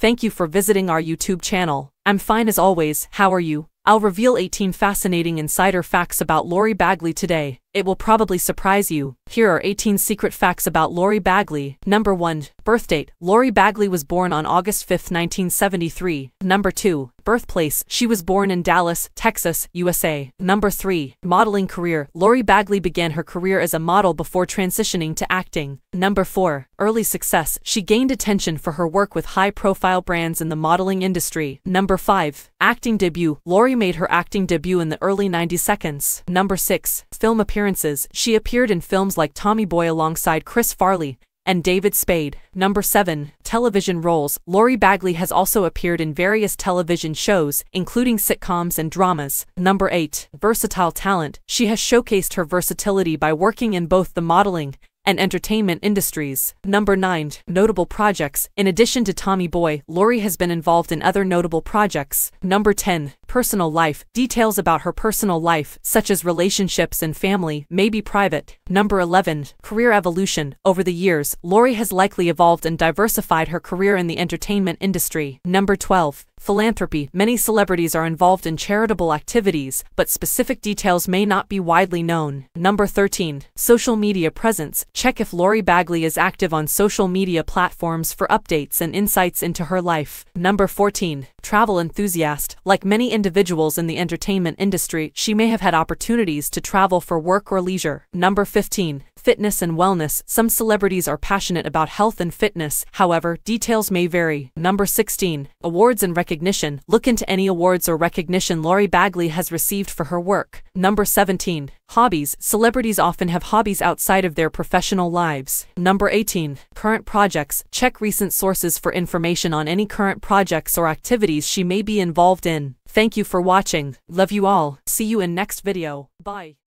Thank you for visiting our YouTube channel. I'm fine as always, how are you? I'll reveal 18 fascinating insider facts about Lorri Bagley today. It will probably surprise you. Here are 18 secret facts about Lorri Bagley. Number 1. Birthdate. Lorri Bagley was born on August 5, 1973. Number 2. Birthplace. She was born in Dallas, Texas, USA. Number 3. Modeling career. Lorri Bagley began her career as a model before transitioning to acting. Number 4. Early success. She gained attention for her work with high-profile brands in the modeling industry. Number 5. Acting debut. Lorri made her acting debut in the early 90 seconds. Number 6. Film appearances, she appeared in films like Tommy Boy alongside Chris Farley and David Spade. Number 7. Television roles. Lorri Bagley has also appeared in various television shows, including sitcoms and dramas. Number 8. Versatile talent. She has showcased her versatility by working in both the modeling and entertainment industries. Number 9. Notable projects. In addition to Tommy Boy, Lorri has been involved in other notable projects. Number 10. Personal life. Details about her personal life, such as relationships and family, may be private. Number 11. Career evolution. Over the years, Lorri has likely evolved and diversified her career in the entertainment industry. Number 12. Philanthropy. Many celebrities are involved in charitable activities, but specific details may not be widely known. Number 13. Social media presence. Check if Lorri Bagley is active on social media platforms for updates and insights into her life. Number 14. Travel enthusiast. Like many individuals in the entertainment industry, she may have had opportunities to travel for work or leisure. Number 15 fitness and wellness. Some celebrities are passionate about health and fitness, however, details may vary. Number 16. Awards and recognition. Look into any awards or recognition Lorri Bagley has received for her work. Number 17. Hobbies. Celebrities often have hobbies outside of their professional lives. Number 18. Current projects. Check recent sources for information on any current projects or activities she may be involved in. Thank you for watching. Love you all. See you in next video. Bye.